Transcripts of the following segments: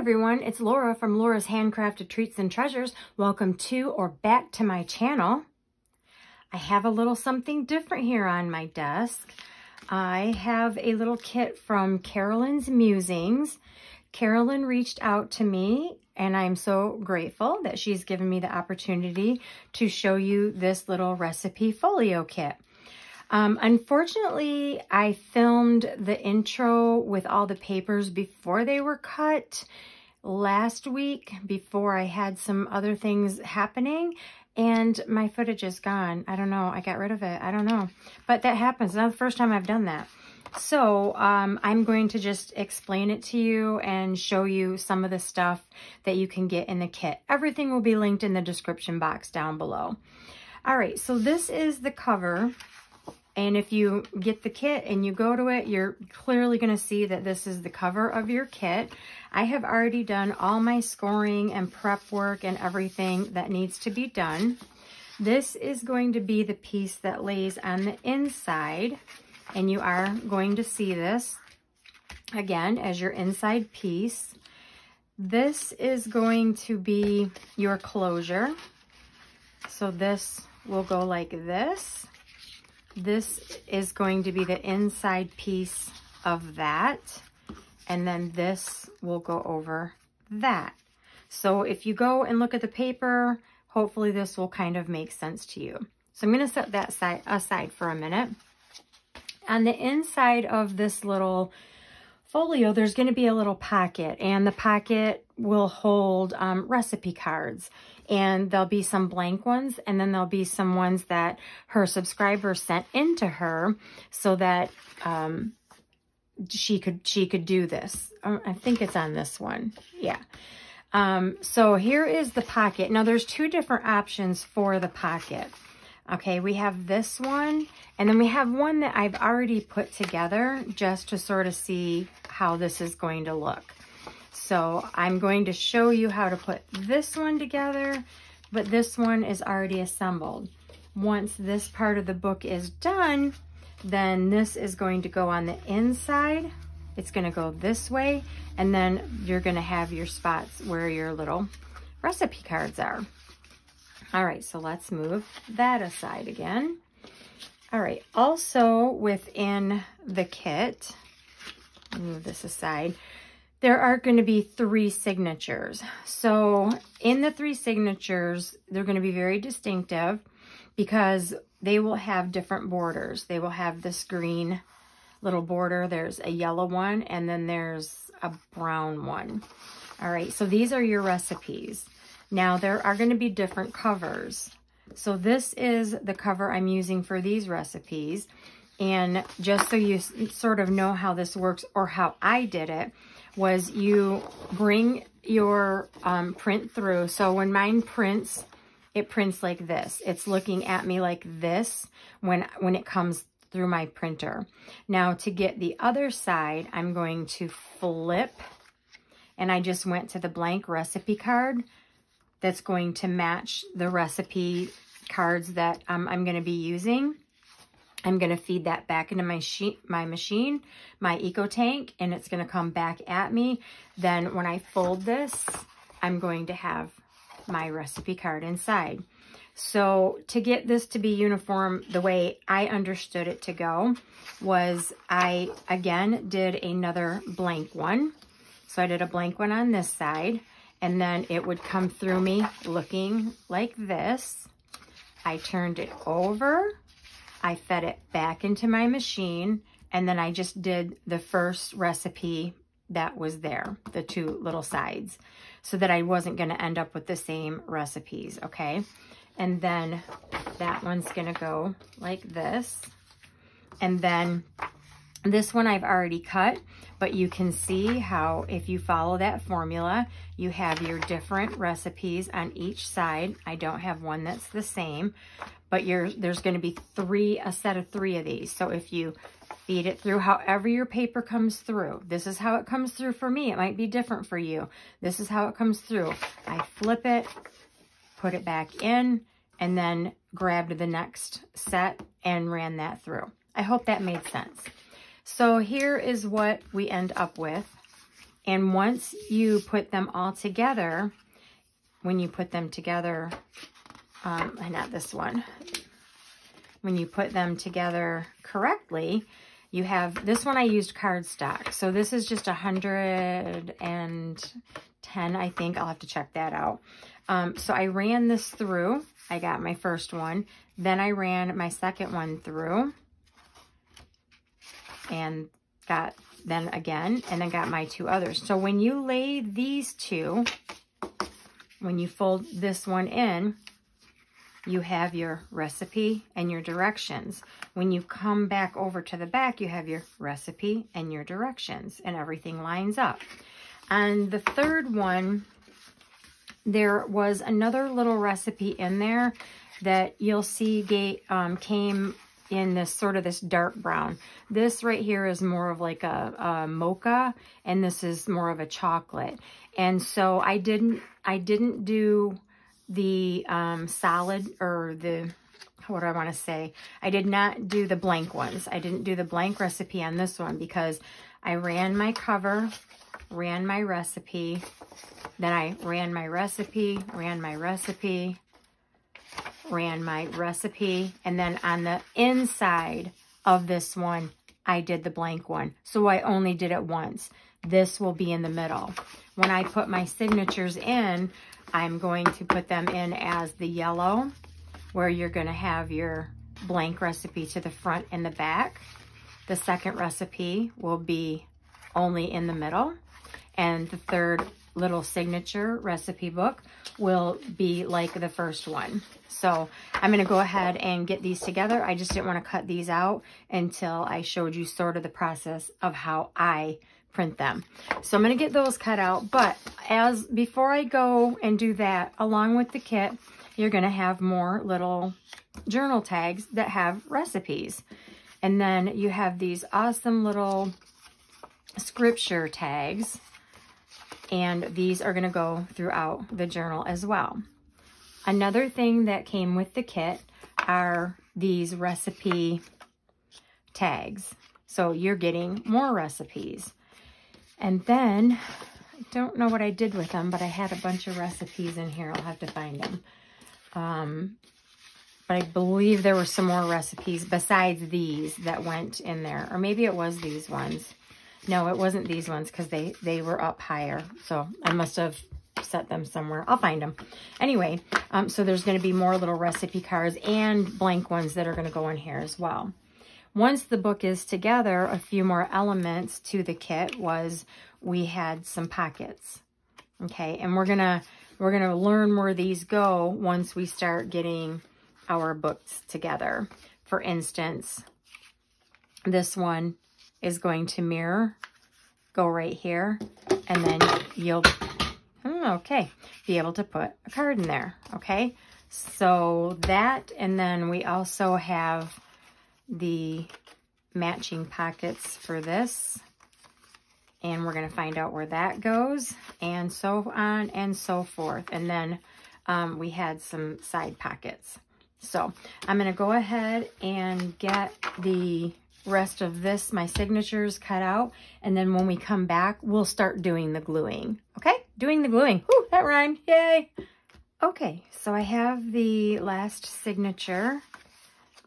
everyone, it's Laura from Laura's Handcrafted Treats and Treasures. Welcome to or back to my channel. I have a little something different here on my desk. I have a little kit from Carolyn's Musings. Carolyn reached out to me and I'm so grateful that she's given me the opportunity to show you this little recipe folio kit. Um, unfortunately, I filmed the intro with all the papers before they were cut last week before I had some other things happening and my footage is gone. I don't know. I got rid of it. I don't know. But that happens. Not the first time I've done that. So um, I'm going to just explain it to you and show you some of the stuff that you can get in the kit. Everything will be linked in the description box down below. All right, so this is the cover and if you get the kit and you go to it, you're clearly going to see that this is the cover of your kit. I have already done all my scoring and prep work and everything that needs to be done. This is going to be the piece that lays on the inside. And you are going to see this again as your inside piece. This is going to be your closure. So this will go like this. This is going to be the inside piece of that. And then this will go over that. So if you go and look at the paper, hopefully this will kind of make sense to you. So I'm going to set that side aside for a minute. On the inside of this little folio, there's going to be a little pocket and the pocket will hold um, recipe cards and there'll be some blank ones and then there'll be some ones that her subscriber sent into her so that um, she could she could do this. Um, I think it's on this one. Yeah. Um, so here is the pocket. Now there's two different options for the pocket. Okay, we have this one, and then we have one that I've already put together just to sort of see how this is going to look. So I'm going to show you how to put this one together, but this one is already assembled. Once this part of the book is done, then this is going to go on the inside. It's gonna go this way, and then you're gonna have your spots where your little recipe cards are. All right, so let's move that aside again. All right, also within the kit, move this aside, there are going to be three signatures. So in the three signatures, they're going to be very distinctive because they will have different borders. They will have this green little border. There's a yellow one and then there's a brown one. All right, so these are your recipes. Now there are going to be different covers. So this is the cover I'm using for these recipes. And just so you sort of know how this works or how I did it, was you bring your um, print through. So when mine prints, it prints like this. It's looking at me like this when, when it comes through my printer. Now to get the other side, I'm going to flip and I just went to the blank recipe card that's going to match the recipe cards that um, I'm going to be using. I'm going to feed that back into my, my machine, my Eco Tank, and it's going to come back at me. Then when I fold this, I'm going to have my recipe card inside. So to get this to be uniform, the way I understood it to go was I, again, did another blank one. So I did a blank one on this side, and then it would come through me looking like this. I turned it over I fed it back into my machine and then I just did the first recipe that was there, the two little sides, so that I wasn't going to end up with the same recipes, okay? And then that one's going to go like this. And then this one I've already cut, but you can see how if you follow that formula, you have your different recipes on each side. I don't have one that's the same, but there's going to be three, a set of three of these. So if you feed it through however your paper comes through, this is how it comes through for me. It might be different for you. This is how it comes through. I flip it, put it back in, and then grabbed the next set and ran that through. I hope that made sense. So here is what we end up with. And once you put them all together, when you put them together, um, not this one, when you put them together correctly, you have, this one I used cardstock. So this is just 110, I think. I'll have to check that out. Um, so I ran this through. I got my first one. Then I ran my second one through. And got then again, and then got my two others. So when you lay these two, when you fold this one in, you have your recipe and your directions. When you come back over to the back, you have your recipe and your directions and everything lines up. And the third one, there was another little recipe in there that you'll see um, came in this sort of this dark brown. This right here is more of like a, a mocha and this is more of a chocolate. And so I didn't, I didn't do the um, solid or the, what do I want to say? I did not do the blank ones. I didn't do the blank recipe on this one because I ran my cover, ran my recipe, then I ran my recipe, ran my recipe, ran my recipe, and then on the inside of this one, I did the blank one. So I only did it once. This will be in the middle. When I put my signatures in, I'm going to put them in as the yellow, where you're going to have your blank recipe to the front and the back. The second recipe will be only in the middle. And the third little signature recipe book will be like the first one. So I'm going to go ahead and get these together. I just didn't want to cut these out until I showed you sort of the process of how I print them. So I'm going to get those cut out. But as before I go and do that, along with the kit, you're going to have more little journal tags that have recipes. And then you have these awesome little scripture tags. And these are going to go throughout the journal as well. Another thing that came with the kit are these recipe tags. So you're getting more recipes. And then, I don't know what I did with them, but I had a bunch of recipes in here. I'll have to find them. Um, but I believe there were some more recipes besides these that went in there. Or maybe it was these ones. No, it wasn't these ones because they, they were up higher. So I must have set them somewhere. I'll find them. Anyway, um, so there's going to be more little recipe cards and blank ones that are going to go in here as well. Once the book is together, a few more elements to the kit was we had some pockets. Okay, and we're gonna we're gonna learn where these go once we start getting our books together. For instance, this one is going to mirror, go right here, and then you'll, hmm, okay, be able to put a card in there, okay? So that, and then we also have the matching pockets for this. And we're going to find out where that goes and so on and so forth. And then um, we had some side pockets. So I'm going to go ahead and get the rest of this, my signatures cut out. And then when we come back, we'll start doing the gluing. Okay, doing the gluing. Ooh, that rhymed. Yay. Okay, so I have the last signature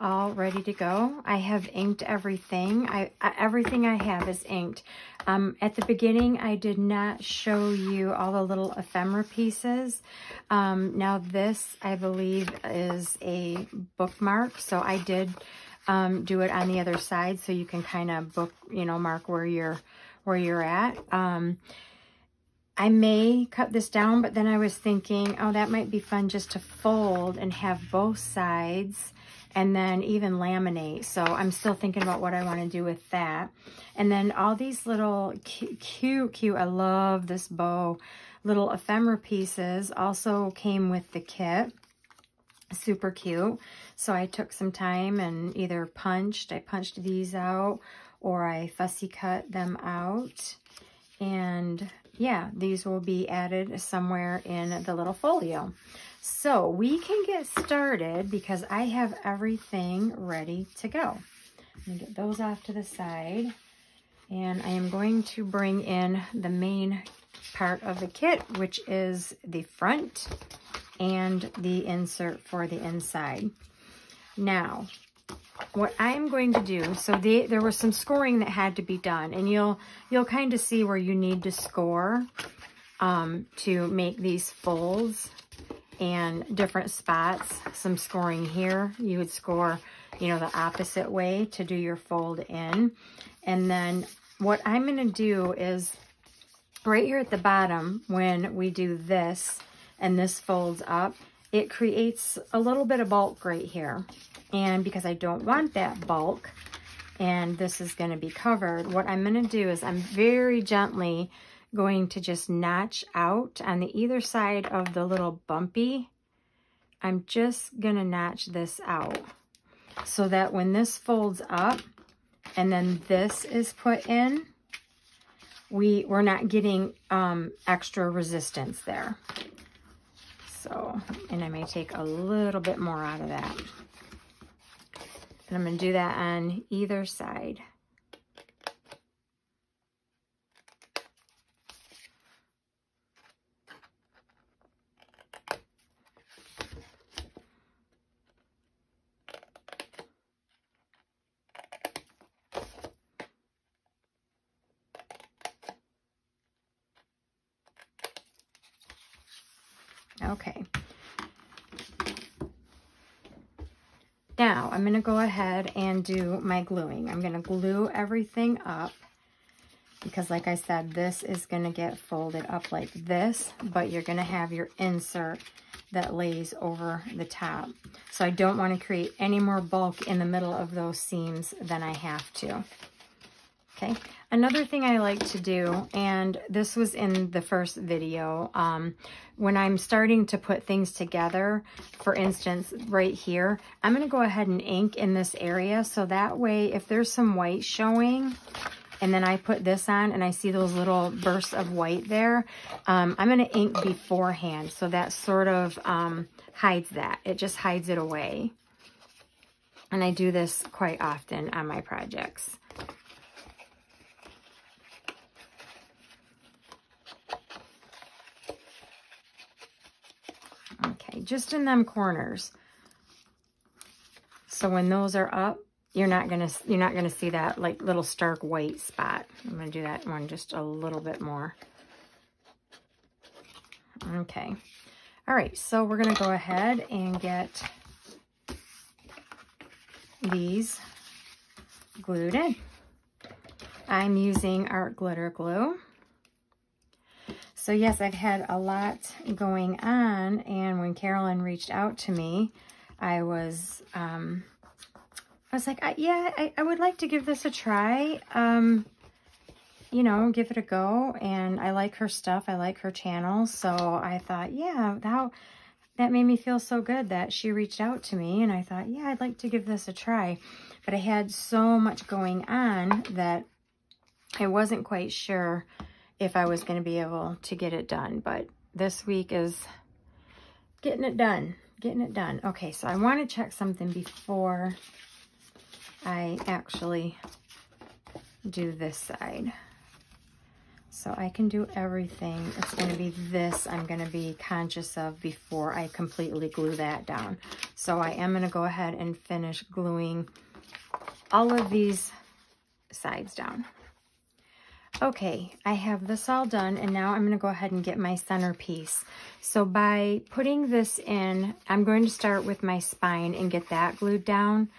all ready to go. I have inked everything. I, I Everything I have is inked. Um, at the beginning, I did not show you all the little ephemera pieces. Um, now this, I believe, is a bookmark. So I did um, do it on the other side so you can kind of book, you know, mark where you're, where you're at. Um, I may cut this down, but then I was thinking, oh, that might be fun just to fold and have both sides and then even laminate. So I'm still thinking about what I want to do with that. And then all these little cute, cute, cute I love this bow, little ephemera pieces also came with the kit. Super cute. So I took some time and either punched, I punched these out, or I fussy cut them out. And yeah, these will be added somewhere in the little folio. So we can get started because I have everything ready to go. Going to get those off to the side. And I am going to bring in the main part of the kit, which is the front and the insert for the inside. Now, what I'm going to do, so the, there was some scoring that had to be done, and you'll you'll kind of see where you need to score um, to make these folds and different spots. Some scoring here. You would score, you know, the opposite way to do your fold in. And then what I'm going to do is right here at the bottom, when we do this and this folds up, it creates a little bit of bulk right here. And because I don't want that bulk, and this is going to be covered, what I'm going to do is I'm very gently going to just notch out on the either side of the little bumpy. I'm just going to notch this out so that when this folds up and then this is put in, we, we're not getting um, extra resistance there. So, and I may take a little bit more out of that. And I'm going to do that on either side. Okay. Now, I'm going to go ahead and do my gluing. I'm going to glue everything up because like I said, this is going to get folded up like this, but you're going to have your insert that lays over the top. So I don't want to create any more bulk in the middle of those seams than I have to. Okay, another thing I like to do, and this was in the first video, um, when I'm starting to put things together, for instance, right here, I'm going to go ahead and ink in this area. So that way, if there's some white showing, and then I put this on and I see those little bursts of white there, um, I'm going to ink beforehand. So that sort of um, hides that. It just hides it away. And I do this quite often on my projects. Just in them corners. So when those are up, you're not gonna you're not gonna see that like little stark white spot. I'm gonna do that one just a little bit more. Okay. All right, so we're gonna go ahead and get these glued in. I'm using Art Glitter Glue. So yes, I've had a lot going on, and when Carolyn reached out to me, I was, um, I was like, I, yeah, I, I, would like to give this a try. Um, you know, give it a go. And I like her stuff. I like her channel. So I thought, yeah, that, that made me feel so good that she reached out to me. And I thought, yeah, I'd like to give this a try. But I had so much going on that I wasn't quite sure if I was going to be able to get it done. But this week is getting it done, getting it done. Okay, so I want to check something before I actually do this side. So I can do everything. It's going to be this I'm going to be conscious of before I completely glue that down. So I am going to go ahead and finish gluing all of these sides down. Okay, I have this all done and now I'm going to go ahead and get my centerpiece. So by putting this in, I'm going to start with my spine and get that glued down.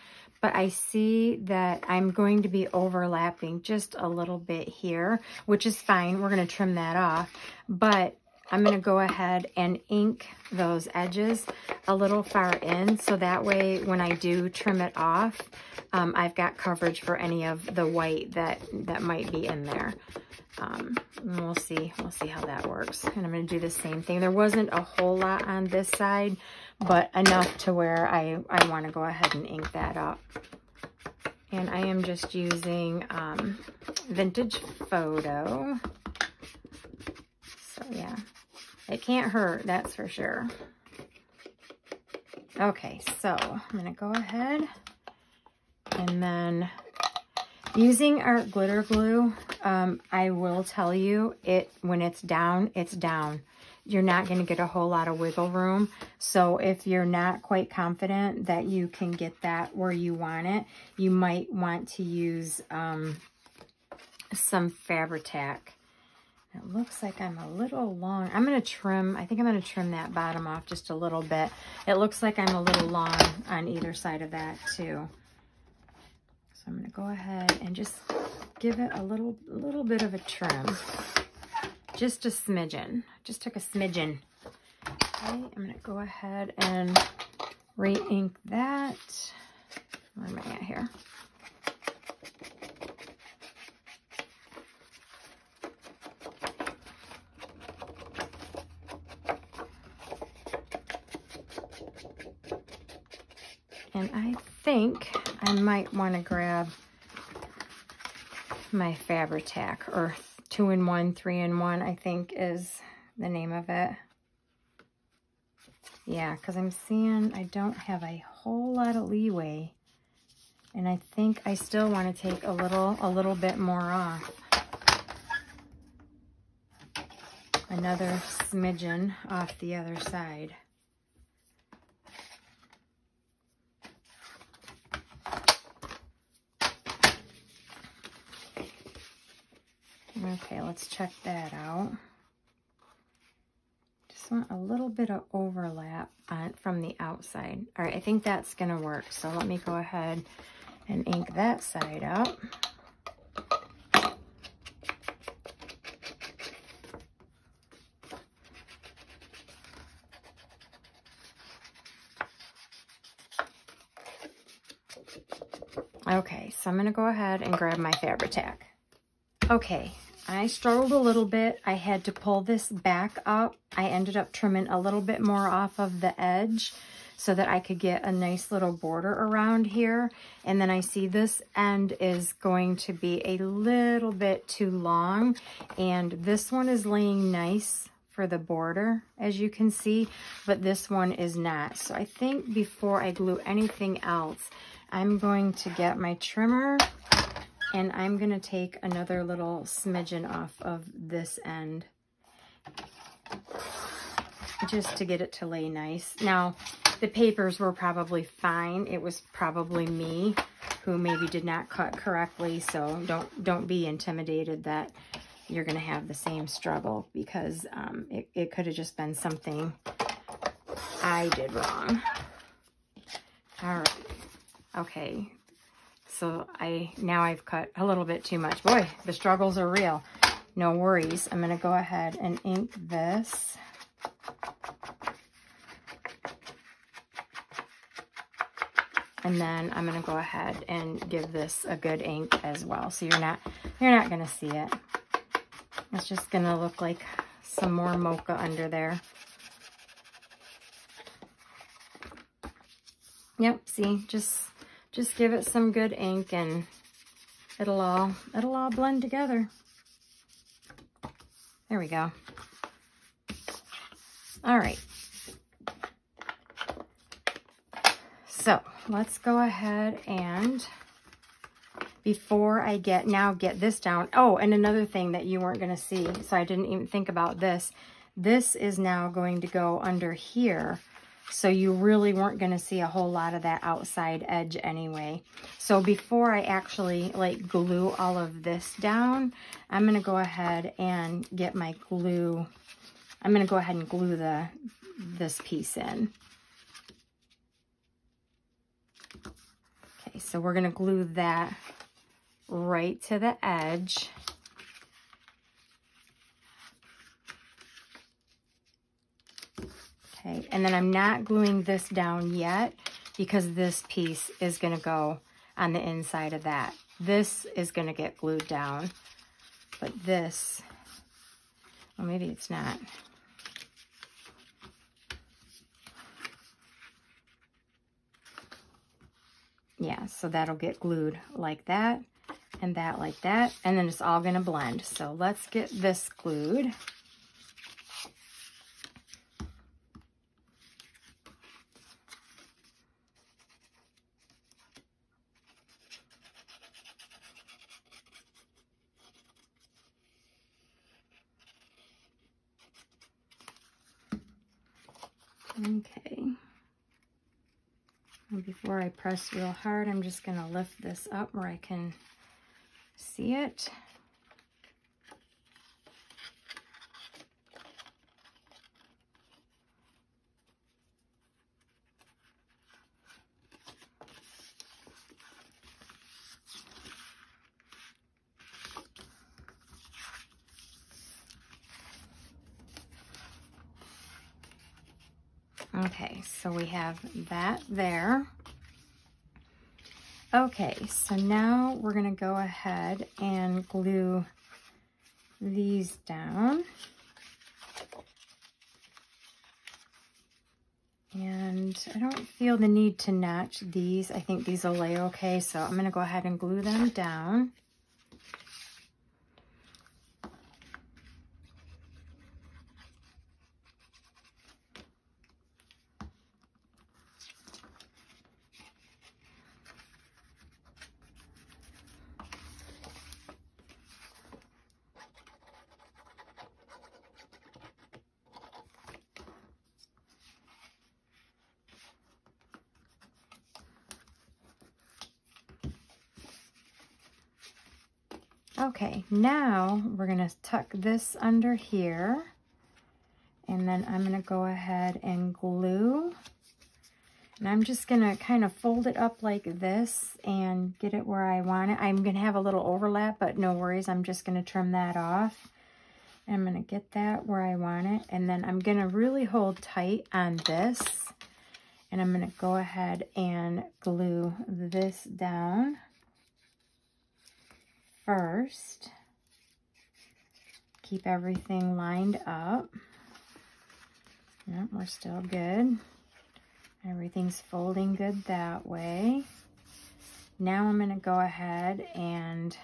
But I see that I'm going to be overlapping just a little bit here, which is fine. We're going to trim that off. But I'm going to go ahead and ink those edges a little far in so that way when I do trim it off, um, I've got coverage for any of the white that, that might be in there. Um, we'll see, we'll see how that works. And I'm going to do the same thing. There wasn't a whole lot on this side, but enough to where I, I want to go ahead and ink that up. And I am just using um, Vintage Photo. So yeah, it can't hurt, that's for sure. Okay, so I'm to go ahead and then Using our glitter glue, um, I will tell you, it when it's down, it's down. You're not going to get a whole lot of wiggle room. So if you're not quite confident that you can get that where you want it, you might want to use um, some Fabri-Tac. It looks like I'm a little long. I'm going to trim, I think I'm going to trim that bottom off just a little bit. It looks like I'm a little long on either side of that too. So I'm going to go ahead and just give it a little, little bit of a trim. Just a smidgen. Just took a smidgen. Okay, I'm going to go ahead and re-ink that. Where am I at here? And I think I might want to grab my Fabri-Tac or two in one, three in one, I think is the name of it. Yeah, because I'm seeing I don't have a whole lot of leeway. And I think I still want to take a little, a little bit more off. Another smidgen off the other side. Okay, let's check that out. Just want a little bit of overlap on, from the outside. All right, I think that's gonna work. So let me go ahead and ink that side up. Okay, so I'm gonna go ahead and grab my Fabri-Tac. Okay, I struggled a little bit. I had to pull this back up. I ended up trimming a little bit more off of the edge so that I could get a nice little border around here. And then I see this end is going to be a little bit too long. And this one is laying nice for the border, as you can see, but this one is not. So I think before I glue anything else, I'm going to get my trimmer and I'm to take another little smidgen off of this end just to get it to lay nice. Now, the papers were probably fine. It was probably me who maybe did not cut correctly, so don't don't be intimidated that you're to have the same struggle because um, it, it could have just been something I did wrong. All right. Okay, so I now I've cut a little bit too much. Boy, the struggles are real. No worries. I'm going to go ahead and ink this. And then I'm going to go ahead and give this a good ink as well. So you're not you're not going to see it. It's just going to look like some more mocha under there. Yep, see, just just give it some good ink and it'll all, it'll all blend together. There we go. All right. So let's go ahead and before I get, now get this down. Oh, and another thing that you weren't going to see, so I didn't even think about this. This is now going to go under here so you really weren't going to see a whole lot of that outside edge anyway. So before I actually like glue all of this down, I'm going to go ahead and get my glue. I'm going to go ahead and glue the this piece in. Okay, so we're going to glue that right to the edge. Okay, and then I'm not gluing this down yet because this piece is gonna go on the inside of that. This is gonna get glued down, but this, well, maybe it's not. Yeah, so that'll get glued like that and that like that, and then it's all gonna blend. So let's get this glued. Okay. And before I press real hard, I'm just going to lift this up where I can see it. Okay, so we have that there. Okay, so now we're gonna go ahead and glue these down. And I don't feel the need to notch these. I think these will lay okay, so I'm gonna go ahead and glue them down. Okay, now we're gonna tuck this under here. And then I'm gonna go ahead and glue. And I'm just gonna kind of fold it up like this and get it where I want it. I'm gonna have a little overlap, but no worries, I'm just gonna trim that off. I'm gonna get that where I want it. And then I'm gonna really hold tight on this. And I'm gonna go ahead and glue this down first. Keep everything lined up. Yep, we're still good. Everything's folding good that way. Now I'm going to go ahead and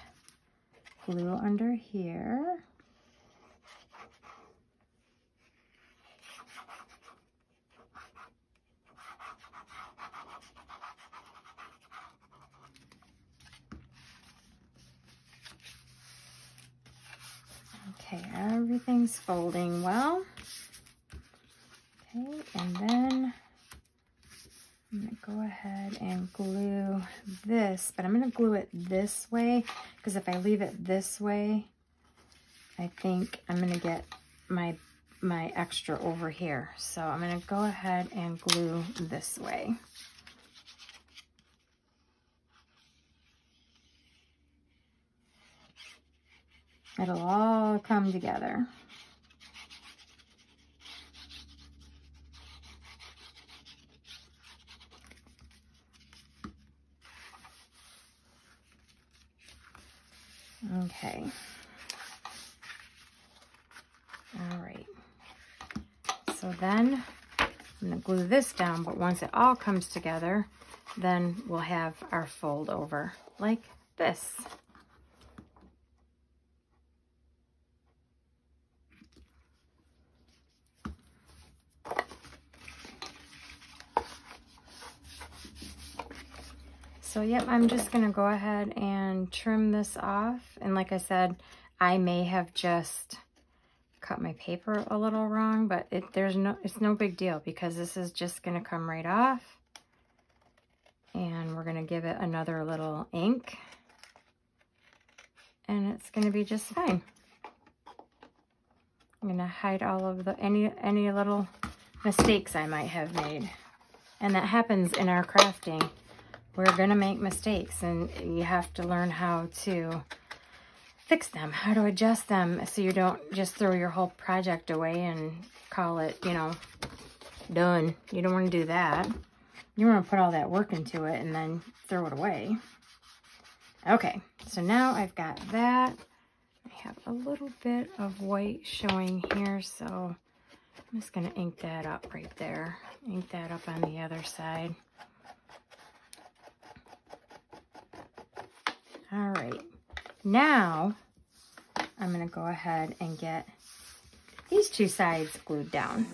glue under here. Okay, everything's folding well. Okay, and then I'm to go ahead and glue this, but I'm to glue it this way because if I leave it this way, I think I'm to get my my extra over here. So I'm to go ahead and glue this way. It'll all come together. Okay. All right. So then I'm going to glue this down, but once it all comes together, then we'll have our fold over like this. So yep, I'm just gonna go ahead and trim this off. And like I said, I may have just cut my paper a little wrong, but it, there's no, it's no big deal because this is just gonna come right off. And we're gonna give it another little ink. And it's gonna be just fine. I'm gonna hide all of the, any, any little mistakes I might have made. And that happens in our crafting we're going to make mistakes and you have to learn how to fix them, how to adjust them so you don't just throw your whole project away and call it, you know, done. You don't want to do that. You want to put all that work into it and then throw it away. Okay, so now I've got that. I have a little bit of white showing here, so I'm just going to ink that up right there. Ink that up on the other side. All right, now I'm gonna go ahead and get these two sides glued down.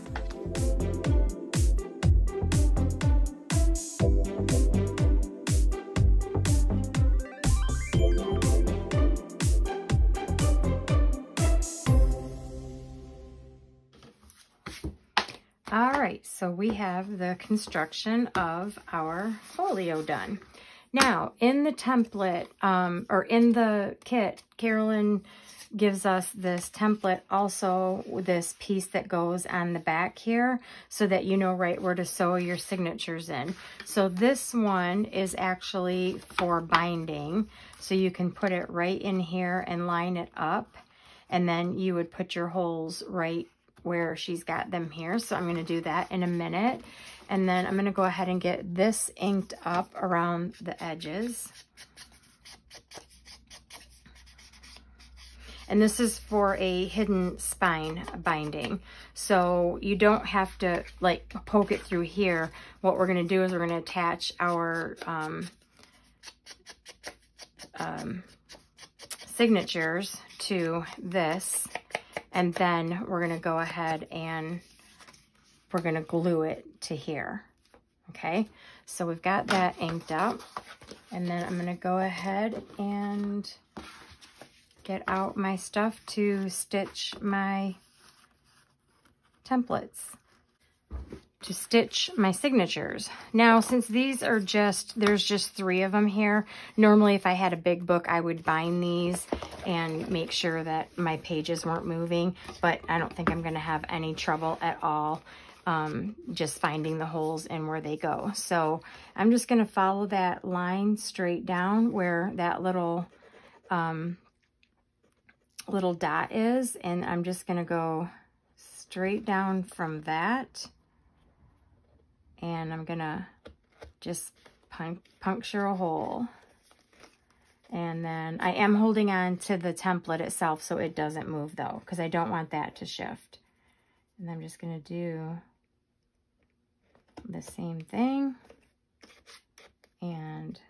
All right. right, so we have the construction of our folio done. Now, in the template, um, or in the kit, Carolyn gives us this template, also this piece that goes on the back here, so that you know right where to sew your signatures in. So this one is actually for binding, so you can put it right in here and line it up, and then you would put your holes right where she's got them here. So I'm going to do that in a minute. And then I'm going to go ahead and get this inked up around the edges. And this is for a hidden spine binding. So you don't have to like poke it through here. What we're going to do is we're going to attach our um, um, signatures to this and then we're going to go ahead and we're going to glue it to here. Okay, so we've got that inked up. And then I'm going to go ahead and get out my stuff to stitch my templates to stitch my signatures. Now, since these are just, there's just three of them here, normally if I had a big book, I would bind these and make sure that my pages weren't moving, but I don't think I'm gonna have any trouble at all um, just finding the holes and where they go. So I'm just gonna follow that line straight down where that little, um, little dot is, and I'm just gonna go straight down from that and I'm gonna just puncture a hole. And then I am holding on to the template itself so it doesn't move though, because I don't want that to shift. And I'm just gonna do the same thing and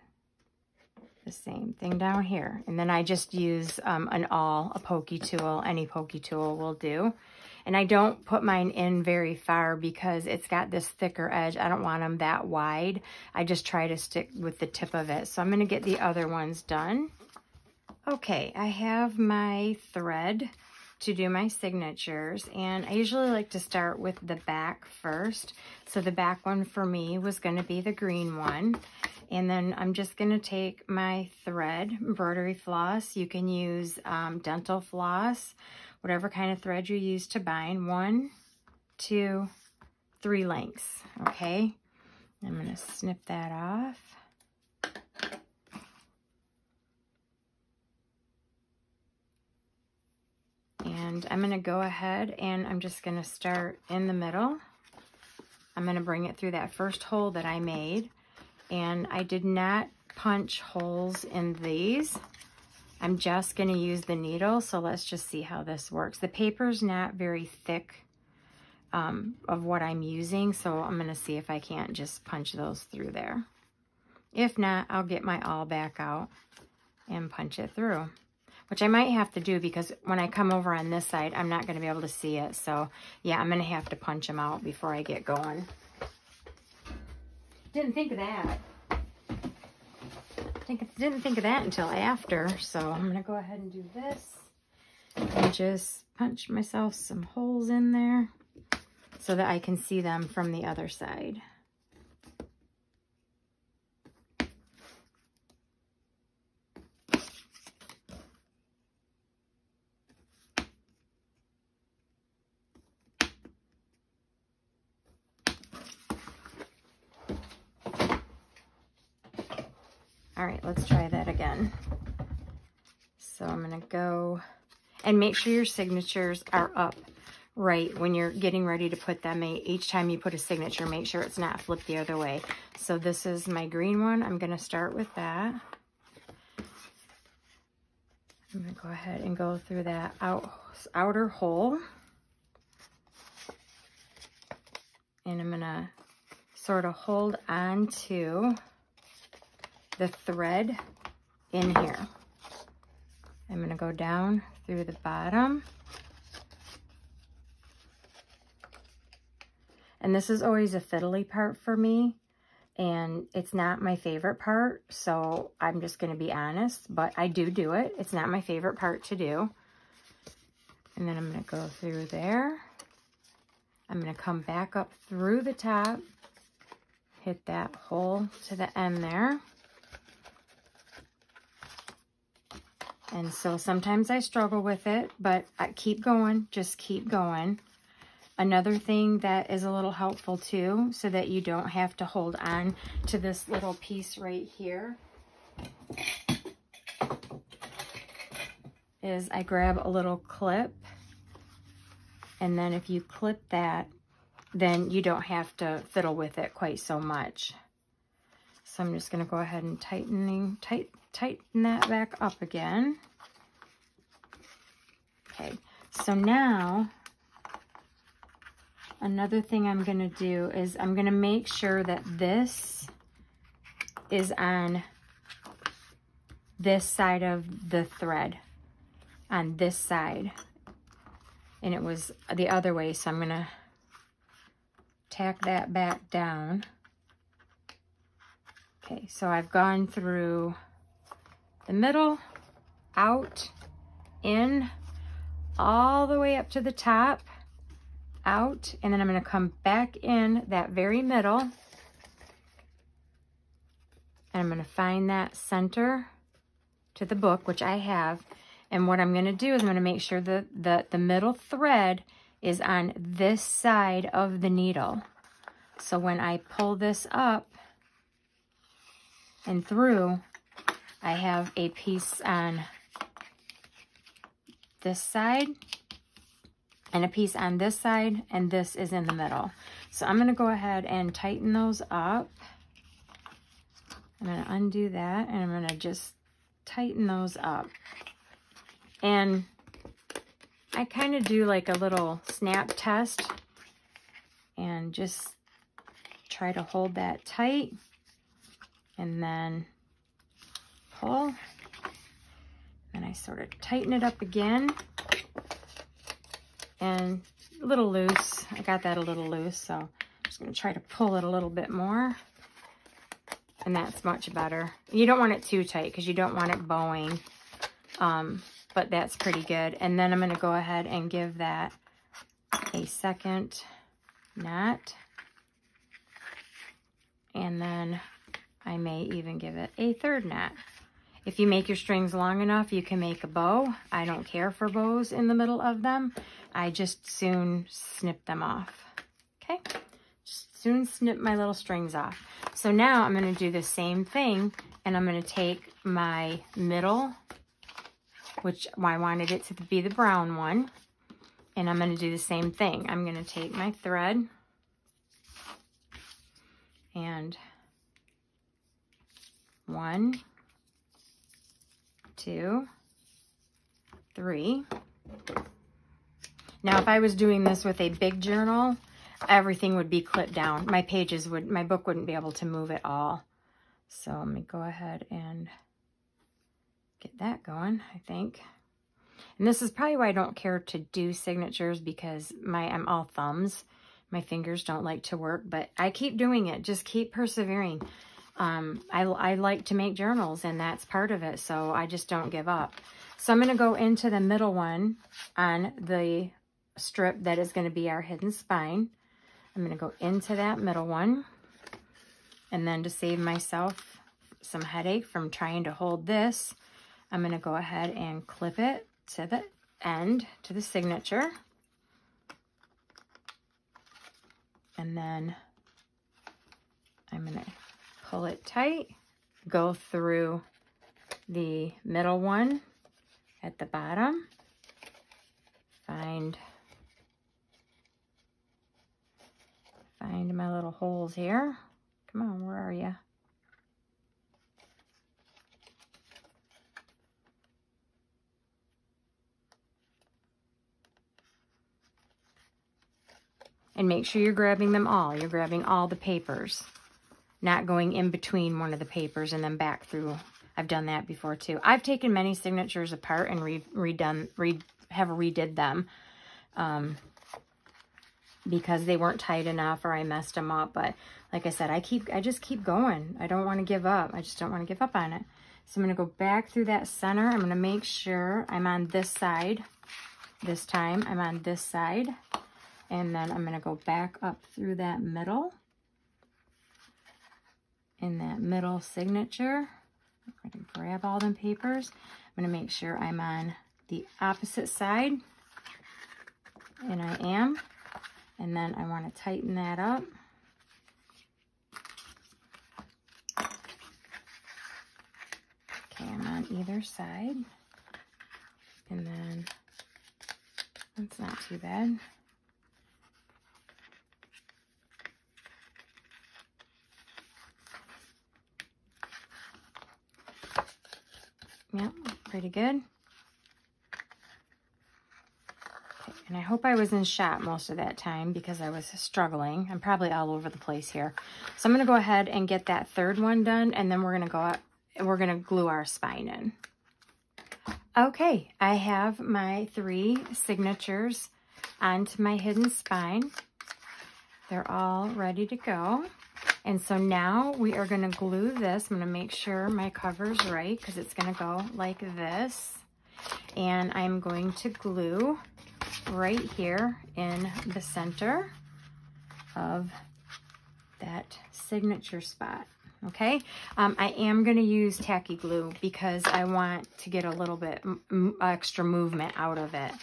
the same thing down here. And then I just use um, an awl, a pokey tool, any pokey tool will do. And I don't put mine in very far because it's got this thicker edge. I don't want them that wide. I just try to stick with the tip of it. So I'm going to get the other ones done. Okay, I have my thread to do my signatures and I usually like to start with the back first. So the back one for me was going to be the green one. And then I'm just going to take my thread, embroidery floss. You can use um, dental floss whatever kind of thread you use to bind. One, two, three lengths, okay? I'm going to snip that off. And I'm going to go ahead and I'm just going to start in the middle. I'm going to bring it through that first hole that I made. And I did not punch holes in these. I'm just going to use the needle, so let's just see how this works. The paper's not very thick um, of what I'm using, so I'm going to see if I can't just punch those through there. If not, I'll get my awl back out and punch it through, which I might have to do because when I come over on this side, I'm not going to be able to see it. So, yeah, I'm going to have to punch them out before I get going. Didn't think of that think didn't think of that until after. So I'm going to go ahead and do this and just punch myself some holes in there so that I can see them from the other side. All right, let's try that again. To go and make sure your signatures are up right when you're getting ready to put them. Each time you put a signature, make sure it's not flipped the other way. So this is my green one. I'm going to start with that. I'm to go ahead and go through that out, outer hole. And I'm going to sort of hold on to the thread in here. I'm going to go down through the bottom. And this is always a fiddly part for me. And it's not my favorite part, so I'm just going to be honest. But I do do it. It's not my favorite part to do. And then I'm going to go through there. I'm going to come back up through the top, hit that hole to the end there. And so sometimes I struggle with it, but I keep going, just keep going. Another thing that is a little helpful too, so that you don't have to hold on to this little piece right here, is I grab a little clip and then if you clip that, then you don't have to fiddle with it quite so much. So I'm just going to go ahead and tightening, tight, tighten that back up again. Okay, so now another thing I'm going to do is I'm going to make sure that this is on this side of the thread, on this side and it was the other way. So I'm going to tack that back down. Okay, so I've gone through the middle, out, in, all the way up to the top, out, and then I'm going to come back in that very middle, and I'm going to find that center to the book, which I have, and what I'm going to do is I'm going to make sure that the, the middle thread is on this side of the needle. So when I pull this up and through, I have a piece on this side and a piece on this side, and this is in the middle. So I'm going to go ahead and tighten those up. I'm going to undo that, and I'm going to just tighten those up. And I kind of do like a little snap test and just try to hold that tight and then pull. And I sort of tighten it up again and a little loose. I got that a little loose, so I'm just going to try to pull it a little bit more. And that's much better. You don't want it too tight because you don't want it bowing. Um, but that's pretty good. And then I'm going to go ahead and give that a second knot. And then I may even give it a third knot. If you make your strings long enough, you can make a bow. I don't care for bows in the middle of them. I just soon snip them off. Okay? Just soon snip my little strings off. So now I'm going to do the same thing and I'm going to take my middle which I wanted it to be the brown one. And I'm going to do the same thing. I'm going to take my thread and one, two, three. Now, if I was doing this with a big journal, everything would be clipped down. My pages would, my book wouldn't be able to move at all. So let me go ahead and get that going, I think. And this is probably why I don't care to do signatures because my I'm all thumbs. My fingers don't like to work, but I keep doing it. Just keep persevering. Um, I, I like to make journals, and that's part of it, so I just don't give up. So I'm going to go into the middle one on the strip that is going to be our hidden spine. I'm going to go into that middle one. And then to save myself some headache from trying to hold this, I'm going to go ahead and clip it to the end, to the signature. And then I'm going to pull it tight, go through the middle one at the bottom, find find my little holes here. Come on, where are you? And make sure you're grabbing them all. You're grabbing all the papers, not going in between one of the papers and then back through. I've done that before too. I've taken many signatures apart and re redone, re have redid them um, because they weren't tight enough or I messed them up. But like I said, I keep, I just keep going. I don't want to give up. I just don't want to give up on it. So I'm going to go back through that center. I'm going to make sure I'm on this side this time. I'm on this side. And then I'm going to go back up through that middle. In that middle signature, I'm going to grab all them papers. I'm going to make sure I'm on the opposite side. And I am. And then I want to tighten that up. Okay, I'm on either side. And then that's not too bad. Yep, pretty good. And I hope I was in shot most of that time because I was struggling. I'm probably all over the place here. So I'm going to go ahead and get that third one done and then we're going to go up and we're going to glue our spine in. Okay, I have my three signatures onto my hidden spine. They're all ready to go. And so now we are going to glue this. I'm to make sure my cover's right because it's going to go like this. And I'm going to glue right here in the center of that signature spot. Okay, um, I am going to use tacky glue because I want to get a little bit extra movement out of it.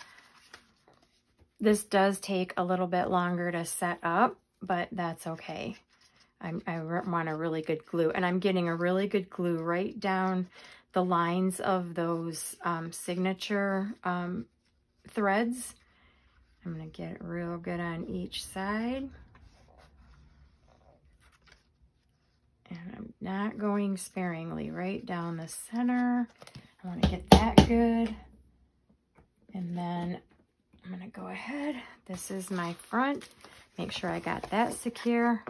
This does take a little bit longer to set up, but that's okay. I'm, I want a really good glue. And I'm getting a really good glue right down the lines of those um, signature um, threads. I'm going to get it real good on each side. And I'm not going sparingly right down the center. I want to get that good. And then I'm going to go ahead. This is my front. Make sure I got that secure.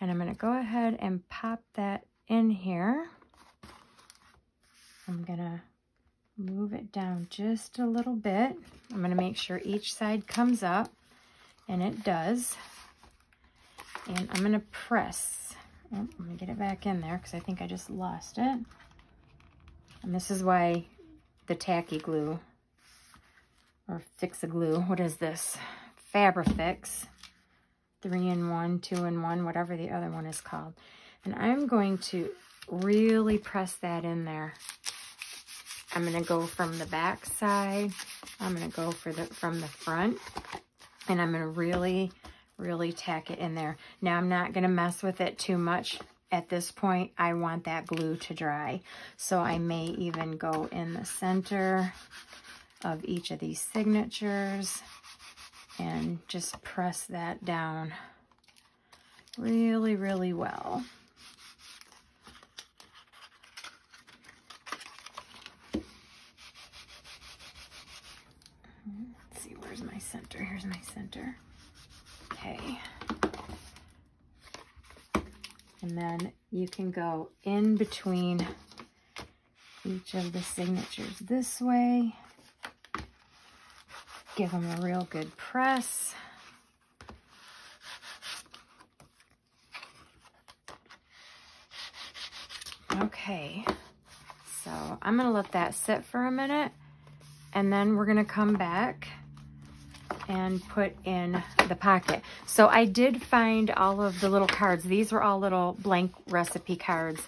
And I'm going to go ahead and pop that in here. I'm going to move it down just a little bit. I'm going to make sure each side comes up, and it does. And I'm going to press. Oh, let me get it back in there because I think I just lost it. And this is why the tacky glue or fix-a-glue, what is this? Fabri-Fix three in one, two in one, whatever the other one is called. And I'm going to really press that in there. I'm going to go from the back side. I'm going to go for the from the front. And I'm going to really, really tack it in there. Now, I'm not going to mess with it too much. At this point, I want that glue to dry. So I may even go in the center of each of these signatures and just press that down really, really well. Let's see, where's my center? Here's my center. Okay. And then you can go in between each of the signatures this way Give them a real good press. Okay, so I'm gonna let that sit for a minute and then we're gonna come back and put in the pocket. So I did find all of the little cards. These were all little blank recipe cards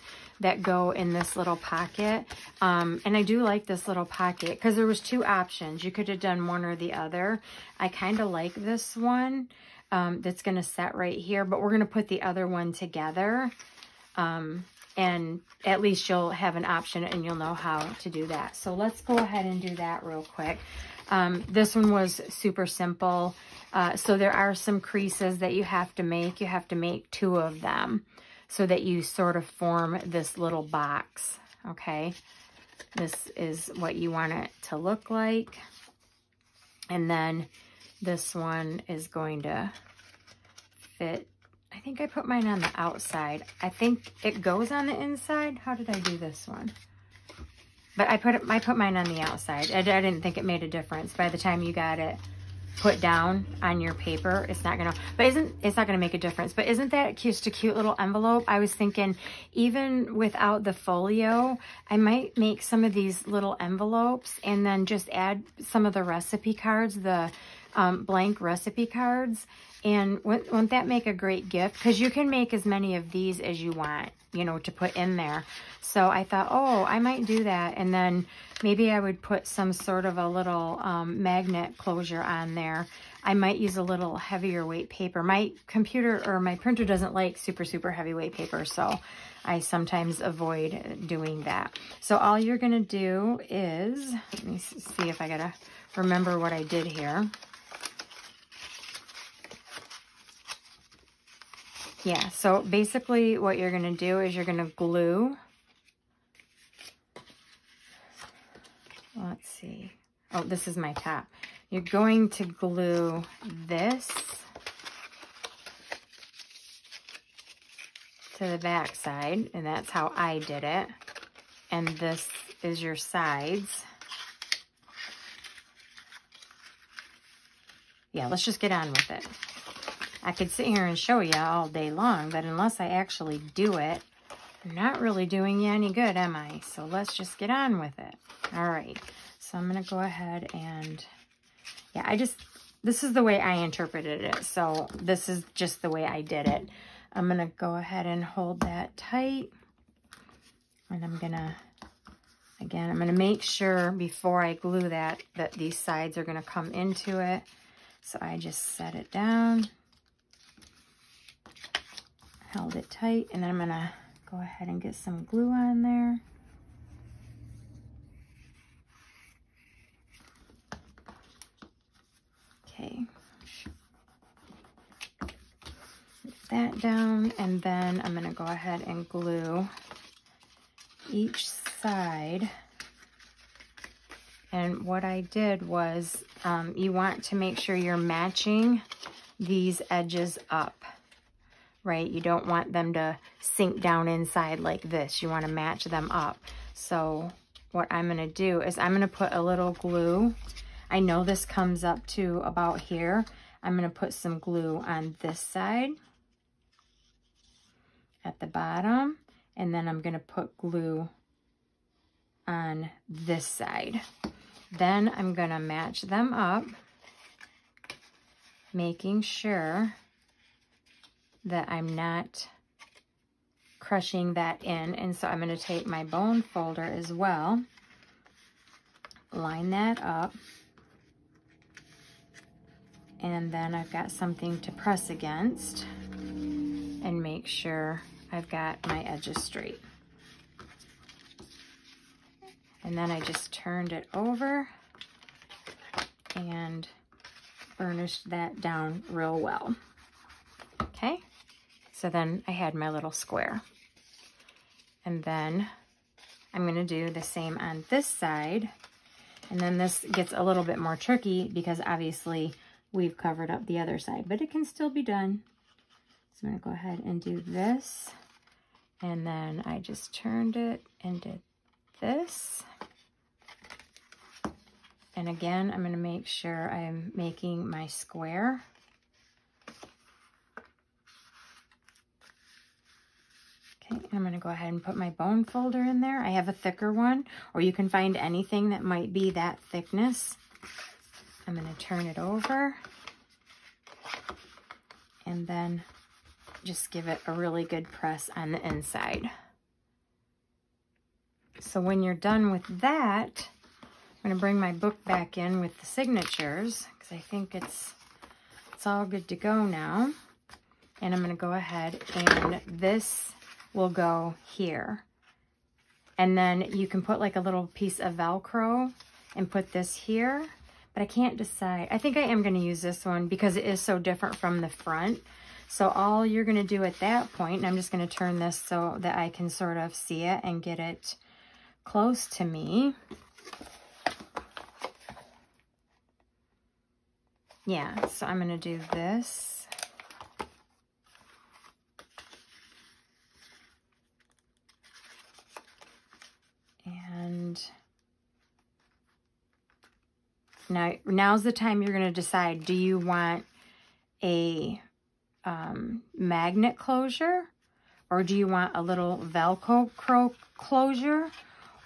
that go in this little pocket. Um, and I do like this little pocket because there was two options. You could have done one or the other. I kind of like this one um, that's going to set right here, but we're going to put the other one together. Um, and at least you'll have an option and you'll know how to do that. So let's go ahead and do that real quick. Um, this one was super simple. Uh, so there are some creases that you have to make. You have to make two of them so that you sort of form this little box, okay? This is what you want it to look like. And then this one is going to fit. I think I put mine on the outside. I think it goes on the inside. How did I do this one? But I put it, I put mine on the outside. I, I didn't think it made a difference by the time you got it put down on your paper. It's not gonna, but isn't, it's not gonna make a difference. But isn't that just a cute little envelope? I was thinking even without the folio, I might make some of these little envelopes and then just add some of the recipe cards, the um, blank recipe cards. And wouldn't, wouldn't that make a great gift? Because you can make as many of these as you want, you know, to put in there. So I thought, oh, I might do that. And then maybe I would put some sort of a little um, magnet closure on there. I might use a little heavier weight paper. My computer or my printer doesn't like super, super heavyweight paper. So I sometimes avoid doing that. So all you're going to do is, let me see if I got to remember what I did here. Yeah, so basically what you're going to do is you're going to glue. Let's see. Oh, this is my top. You're going to glue this to the back side, and that's how I did it. And this is your sides. Yeah, let's just get on with it. I could sit here and show you all day long, but unless I actually do it, I'm not really doing you any good, am I? So let's just get on with it. All right, so I'm going to go ahead and, yeah, I just, this is the way I interpreted it. So this is just the way I did it. I'm going to go ahead and hold that tight. And I'm going to, again, I'm going to make sure before I glue that, that these sides are going to come into it. So I just set it down, held it tight, and then I'm to go ahead and get some glue on there. Okay. that down and then I'm to go ahead and glue each side. And what I did was um, you want to make sure you're matching these edges up, right? You don't want them to sink down inside like this. You want to match them up. So what I'm going to do is I'm going to put a little glue. I know this comes up to about here. I'm going to put some glue on this side at the bottom and then I'm going to put glue on this side. Then I'm going to match them up, making sure that I'm not crushing that in. And so I'm going to take my bone folder as well, line that up, and then I've got something to press against and make sure I've got my edges straight. And then I just turned it over and burnished that down real well. Okay, so then I had my little square. And then I'm gonna do the same on this side. And then this gets a little bit more tricky because obviously we've covered up the other side, but it can still be done. So I'm gonna go ahead and do this. And then I just turned it and did this. And again, I'm going to make sure I'm making my square. I'm going to go ahead and put my bone folder in there. I have a thicker one, or you can find anything that might be that thickness. I'm going to turn it over. And then just give it a really good press on the inside. So when you're done with that, I'm going to bring my book back in with the signatures because I think it's it's all good to go now. And I'm going to go ahead and this will go here. And then you can put like a little piece of Velcro and put this here. But I can't decide. I think I am going to use this one because it is so different from the front. So all you're going to do at that point, and I'm just going to turn this so that I can sort of see it and get it close to me. Yeah, so I'm going to do this. And now, now's the time you're going to decide, do you want a um, magnet closure or do you want a little Velcro closure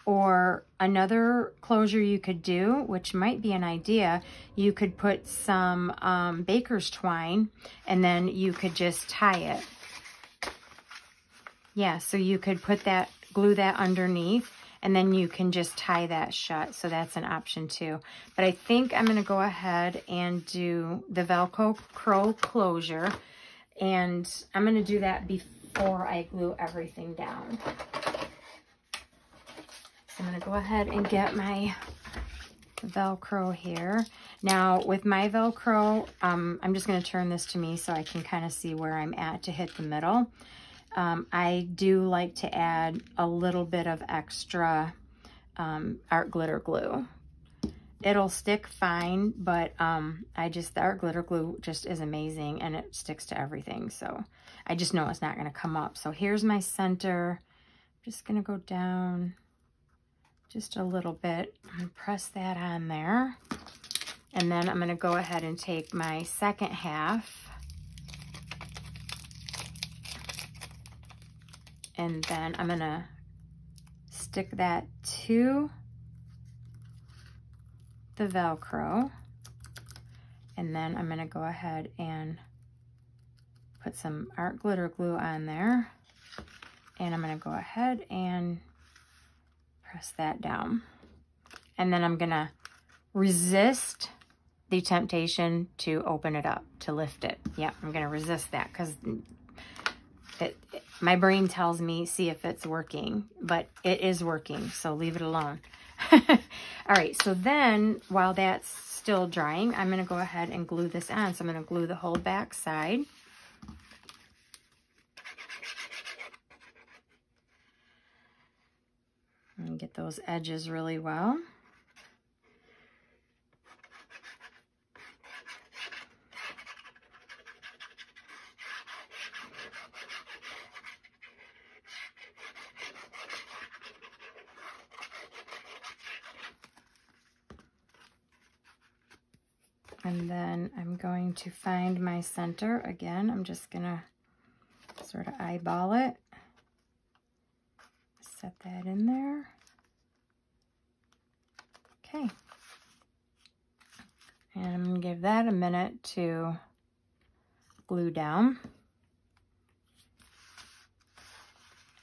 Or another closure you could do, which might be an idea, you could put some um, baker's twine and then you could just tie it. Yeah, so you could put that, glue that underneath and then you can just tie that shut. So that's an option too. But I think I'm going to go ahead and do the Velcro crow closure. And I'm going to do that before I glue everything down. So I'm going to go ahead and get my Velcro here. Now with my Velcro, um, I'm just going to turn this to me so I can kind of see where I'm at to hit the middle. Um, I do like to add a little bit of extra um, art glitter glue. It'll stick fine, but um, I just, the art glitter glue just is amazing and it sticks to everything. So I just know it's not going to come up. So here's my center. I'm just going to go down just a little bit and press that on there. And then I'm going to go ahead and take my second half and then I'm gonna stick that to the Velcro. And then I'm gonna go ahead and put some art glitter glue on there. And I'm gonna go ahead and press that down. And then I'm gonna resist the temptation to open it up to lift it. Yeah I'm gonna resist that because it, my brain tells me, see if it's working, but it is working, so leave it alone. All right, so then while that's still drying, I'm going to go ahead and glue this on. So I'm going to glue the whole back side. And get those edges really well. And then I'm going to find my center. Again, I'm just to sort of eyeball it. Set that in there. Okay. And I'm to give that a minute to glue down.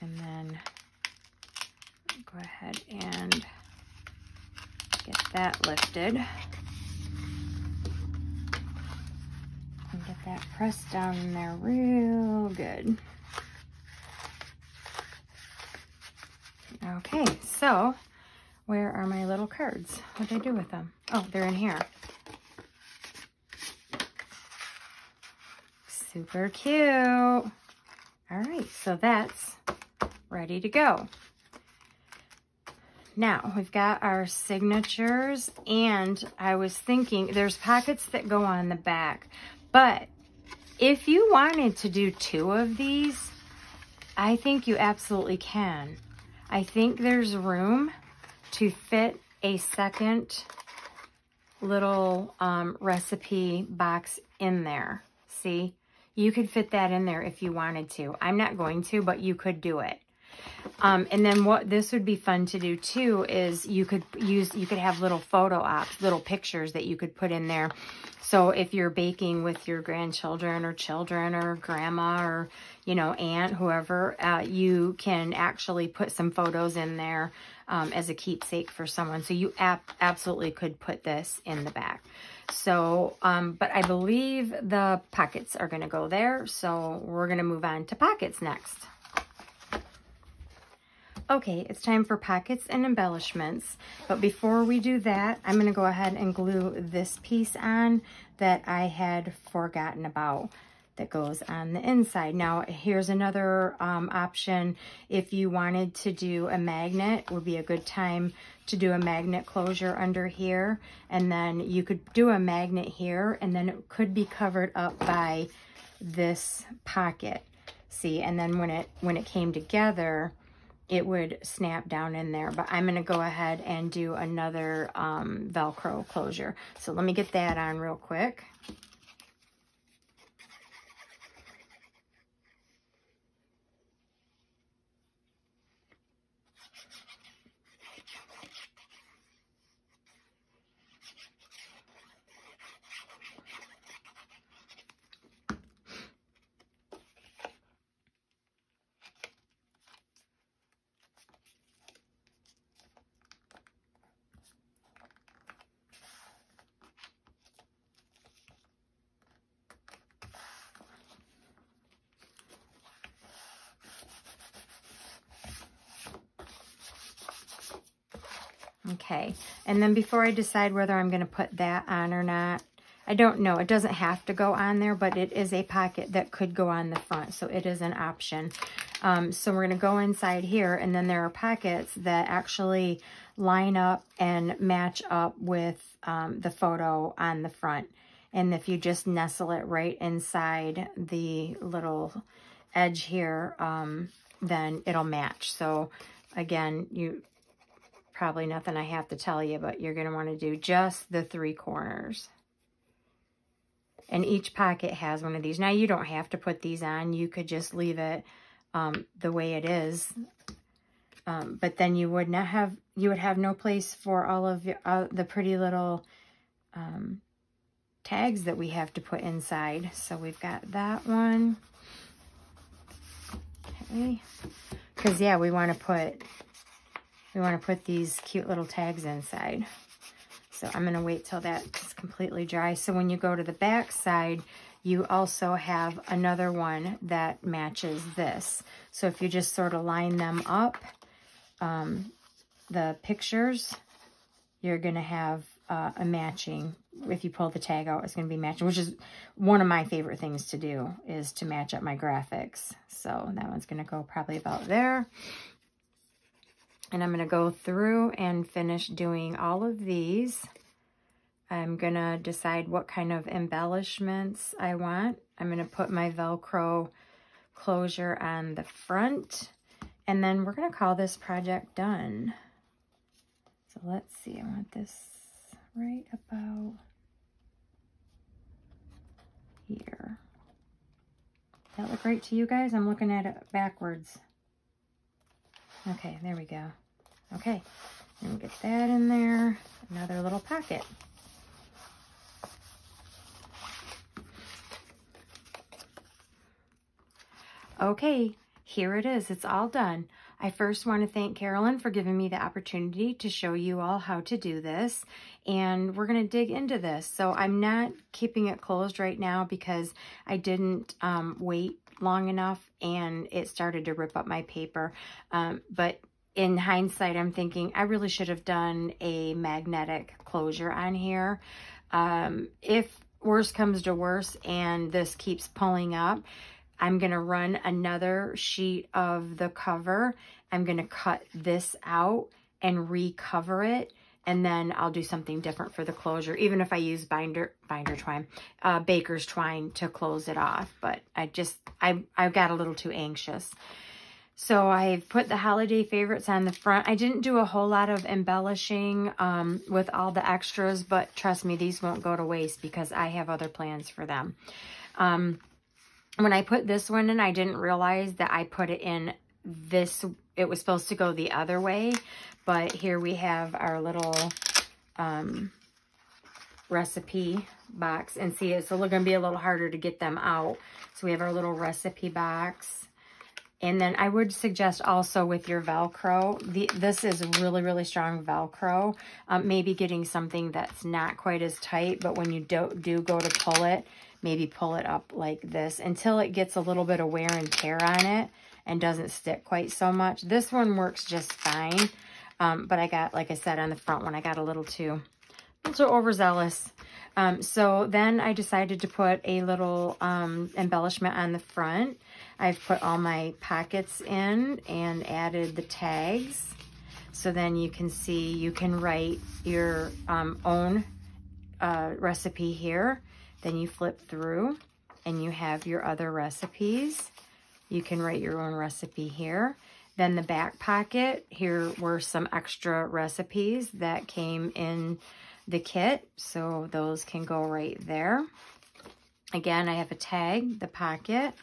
And then go ahead and get that lifted. That pressed down in there real good. Okay, so where are my little cards? What did I do with them? Oh, they're in here. Super cute. All right, so that's ready to go. Now, we've got our signatures, and I was thinking there's pockets that go on the back, but if you wanted to do two of these, I think you absolutely can. I think there's room to fit a second little um, recipe box in there. See, you could fit that in there if you wanted to. I'm not going to, but you could do it. Um, and then what this would be fun to do too is you could use, you could have little photo ops, little pictures that you could put in there. So if you're baking with your grandchildren or children or grandma or, you know, aunt, whoever, uh, you can actually put some photos in there um, as a keepsake for someone. So you ab absolutely could put this in the back. So, um, but I believe the pockets are going to go there. So we're going to move on to pockets next. Okay, it's time for pockets and embellishments. But before we do that, I'm going to go ahead and glue this piece on that I had forgotten about that goes on the inside. Now, here's another um, option. If you wanted to do a magnet, would be a good time to do a magnet closure under here. And then you could do a magnet here, and then it could be covered up by this pocket. See, and then when it when it came together, it would snap down in there. But I'm going to go ahead and do another um, Velcro closure. So let me get that on real quick. Okay, and then before I decide whether I'm going to put that on or not, I don't know. It doesn't have to go on there, but it is a pocket that could go on the front, so it is an option. Um, so we're going to go inside here, and then there are pockets that actually line up and match up with um, the photo on the front. And if you just nestle it right inside the little edge here, um, then it'll match. So again, you probably nothing I have to tell you, but you're going to want to do just the three corners. And each pocket has one of these. Now, you don't have to put these on. You could just leave it um, the way it is. Um, but then you would not have, you would have no place for all of your, uh, the pretty little um, tags that we have to put inside. So we've got that one. Okay. Because, yeah, we want to put, we want to put these cute little tags inside. So I'm going to wait till that's completely dry. So when you go to the back side, you also have another one that matches this. So if you just sort of line them up, um, the pictures, you're going to have uh, a matching. If you pull the tag out, it's going to be matching, which is one of my favorite things to do, is to match up my graphics. So that one's going to go probably about there. And I'm going to go through and finish doing all of these. I'm going to decide what kind of embellishments I want. I'm going to put my Velcro closure on the front. And then we're going to call this project done. So let's see. I want this right about here. That look right to you guys? I'm looking at it backwards. Okay, there we go. Okay, and get that in there. Another little pocket. Okay, here it is. It's all done. I first want to thank Carolyn for giving me the opportunity to show you all how to do this. And we're going to dig into this. So I'm not keeping it closed right now because I didn't um, wait long enough and it started to rip up my paper. Um, but in hindsight, I'm thinking I really should have done a magnetic closure on here. Um, if worse comes to worse and this keeps pulling up, I'm going to run another sheet of the cover. I'm going to cut this out and recover it. And then I'll do something different for the closure, even if I use binder, binder twine, uh, baker's twine to close it off. But I just, I, I got a little too anxious. So I've put the holiday favorites on the front. I didn't do a whole lot of embellishing um, with all the extras, but trust me, these won't go to waste because I have other plans for them. Um, when I put this one in, I didn't realize that I put it in this, it was supposed to go the other way, but here we have our little um, recipe box, and see, it's going to be a little harder to get them out. So we have our little recipe box, and then I would suggest also with your Velcro, the, this is really, really strong Velcro. Um, maybe getting something that's not quite as tight, but when you do, do go to pull it, maybe pull it up like this until it gets a little bit of wear and tear on it and doesn't stick quite so much. This one works just fine, um, but I got, like I said, on the front one, I got a little too, a little too overzealous. Um, so then I decided to put a little um, embellishment on the front. I've put all my pockets in and added the tags. So then you can see, you can write your um, own uh, recipe here. Then you flip through and you have your other recipes. You can write your own recipe here. Then the back pocket, here were some extra recipes that came in the kit. So those can go right there. Again, I have a tag, the pocket.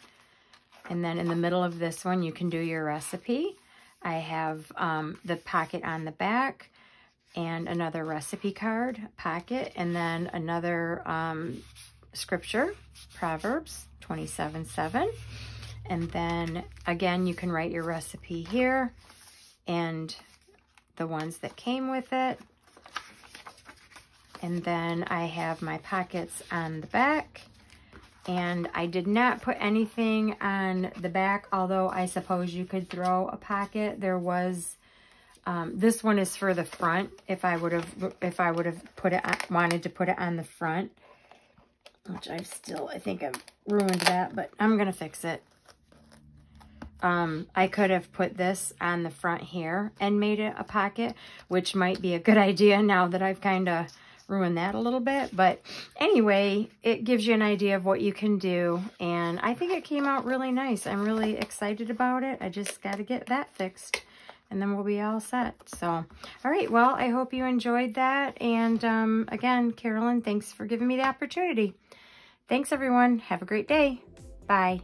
And then in the middle of this one, you can do your recipe. I have um, the pocket on the back and another recipe card pocket and then another um, scripture, Proverbs 27, 7. And then again, you can write your recipe here and the ones that came with it. And then I have my pockets on the back. And I did not put anything on the back, although I suppose you could throw a pocket. There was Um, this one is for the front. If I would have, if I would have put it, wanted to put it on the front, which I still, I think I've ruined that, but I'm going to fix it. Um, I could have put this on the front here and made it a pocket, which might be a good idea now that I've kind of ruined that a little bit. But anyway, it gives you an idea of what you can do. And I think it came out really nice. I'm really excited about it. I just got to get that fixed and then we'll be all set. So, all right. Well, I hope you enjoyed that. And um, again, Carolyn, thanks for giving me the opportunity. Thanks, everyone. Have a great day. Bye.